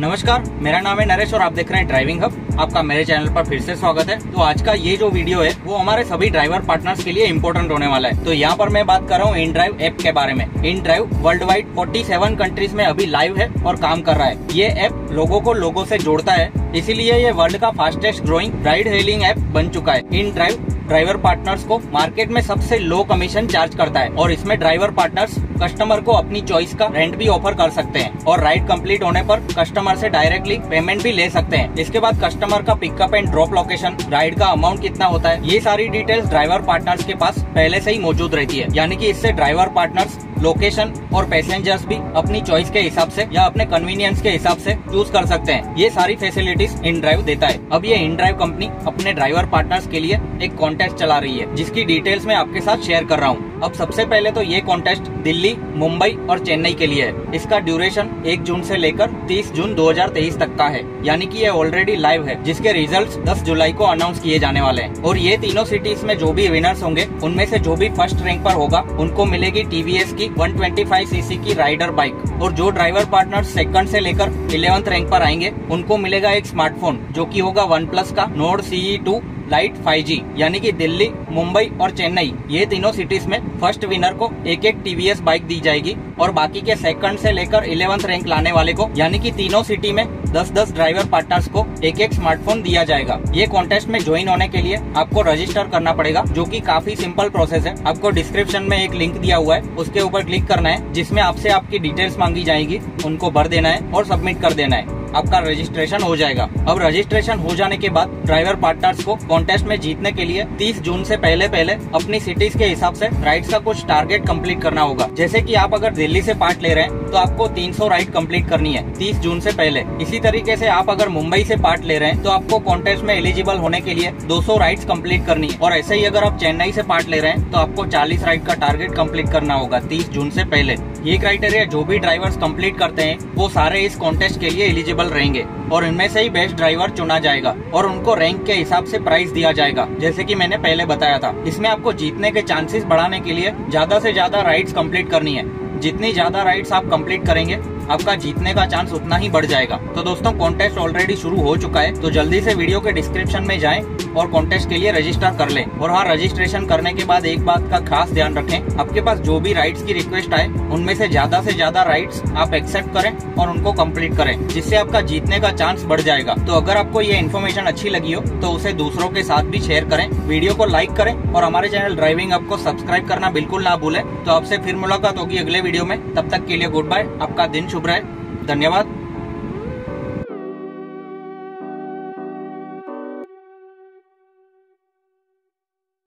नमस्कार, मेरा नाम है नरेश और आप देख रहे हैं ड्राइविंग हब आपका मेरे चैनल पर फिर से स्वागत है। तो आज का ये जो वीडियो है, वो हमारे सभी ड्राइवर पार्टनर्स के लिए इम्पोर्टेंट होने वाला है। तो यहाँ पर मैं बात कर रहा हूँ इन ड्राइव ऐप के बारे में। InDrive world wide forty countries में अभी लाइव है और काम कर रहा है। ये ऐप लोगों को लोगों से जोड़ता है। इसीलिए ये वर्ल्ड का fastest growing ride hailing app बन चुका है। इन ड्राइव ड्राइवर पार्टनर्स को मार्केट में सबसे लो कमीशन चार्ज करता है और इसमें ड्राइवर पार्टनर्स कस्टमर को अपनी चॉइस का रेंट भी ऑफ़र कर सकते हैं और राइड कंप्लीट होने पर कस्टमर से डायरेक्टली पेमेंट भी ले सकते हैं। इसके बाद कस्टमर का pickup and drop location, ride का अमाउंट कितना होता है, ये सारी डिटेल्स ड्राइवर पार्टनर्स के पास पहले से ही मौजूद रहती है। यानी कि इससे ड्राइवर पार्टनर्स लोकेशन और पैसेंजर्स भी अपनी चॉइस के हिसाब से या अपने कन्वीनियंस के हिसाब से चूज़ कर सकते हैं। ये सारी फैसिलिटीज़ इन ड्राइव देता है। अब ये इन ड्राइव कंपनी अपने ड्राइवर पार्टनर्स के लिए एक कॉन्टेस्ट चला रही है, जिसकी डिटेल्स मैं आपके साथ शेयर कर रहा हूँ। अब सबसे पहले तो ये कॉन्टेस्ट दिल्ली, मुंबई और चेन्नई के लिए है। इसका ड्यूरेशन एक जून से लेकर तीस जून 2023 तक का है, यानी कि ये ऑलरेडी लाइव है, जिसके रिजल्ट्स 10 जुलाई को अनाउंस किए जाने वाले हैं। और ये तीनों सिटीज़ में जो भी विनर्स होंगे, उनमें से जो भी फ़र्स्ट रैंक पर होगा, उनको मिलेगी टीवीएस की 125 सीसी की राइडर बाइक और जो ड्राइवर पार्टनर सेकंड से लेकर इलेवंथ रैंक पर आएँगे, उनको मिलेगा एक स्मार्टफ़ोन जो कि होगा वन प्लस का Nord CE two lite 5G यानी कि दिल्ली, मुंबई और चेन्नई, ये तीनों सिटीज़ में फ़र्स्ट विनर को एक एक टीवीएस बाइक दी जाएगी और बाकी के सेकंड से लेकर इलेवंथ रैंक लाने वाले को, यानी कि तीनों सिटी में 10-10 ड्राइवर पार्टनर्स को एक एक स्मार्टफ़ोन दिया जाएगा। ये कॉन्टेस्ट में ज्वाइन होने के लिए आपको रजिस्टर करना पड़ेगा, जो कि काफ़ी सिंपल प्रोसेस है। आपको डिस्क्रिप्शन में एक लिंक दिया हुआ है, उसके ऊपर क्लिक करना है, जिसमें आपसे आपकी डिटेल्स मांगी जाएगी, उनको भर देना है और सबमिट कर देना है। आपका रजिस्ट्रेशन हो जाएगा। अब रजिस्ट्रेशन हो जाने के बाद ड्राइवर पार्टनर्स को कॉन्टेस्ट में जीतने के लिए 30 जून से पहले पहले अपनी सिटीज़ के हिसाब से राइड्स का कुछ टारगेट कंप्लीट करना होगा। जैसे कि आप अगर दिल्ली से पार्ट ले रहे हैं तो आपको 300 राइड कंप्लीट करनी है 30 जून से पहले। इसी तरीके से आप अगर मुंबई से पार्ट ले रहे हैं तो आपको कॉन्टेस्ट में एलिजिबल होने के लिए 200 राइड्स कंप्लीट करनी है। और ऐसे ही अगर आप चेन्नई से पार्ट ले रहे हैं तो आपको 40 राइड का टारगेट कंप्लीट करना होगा 30 जून से पहले। ये क्राइटेरिया जो भी ड्राइवर्स कंप्लीट करते हैं, वो सारे इस कॉन्टेस्ट के लिए एलिजिबल रहेंगे। और इनमें से ही बेस्ट ड्राइवर चुना जाएगा और उनको रैंक के हिसाब से प्राइस दिया जाएगा। जैसे कि मैंने पहले बताया था, इसमें आपको जीतने के चांसेस बढ़ाने के लिए ज़्यादा से ज़्यादा राइड्स कंप्लीट करनी है। जितनी ज़्यादा राइड्स आप कंप्लीट करेंगे आपका जीतने का चांस उतना ही बढ़ जाएगा। तो दोस्तों कॉन्टेस्ट ऑलरेडी शुरू हो चुका है तो जल्दी से वीडियो के डिस्क्रिप्शन में जाएँ और कॉन्टेस्ट के लिए रजिस्टर कर लें। और हाँ रजिस्ट्रेशन करने के बाद एक बात का खास ध्यान रखें, आपके पास जो भी राइड्स की रिक्वेस्ट आए, उनमें से ज़्यादा से ज़्यादा राइड्स आप एक्सेप्ट करें और उनको कंप्लीट करें, जिससे आपका जीतने का चांस बढ़ जाएगा। तो अगर आपको ये इन्फॉर्मेशन अच्छी लगी हो तो उसे दूसरों के साथ भी शेयर करें वीडियो को लाइक करें और हमारे चैनल ड्राइविंग आपको सब्सक्राइब करना बिल्कुल ना भूलें। तो आपसे फिर मुलाकात होगी अगले वीडियो में, तब तक के लिए गुड बाय आपका दिन शुभ रहे धन्यवाद।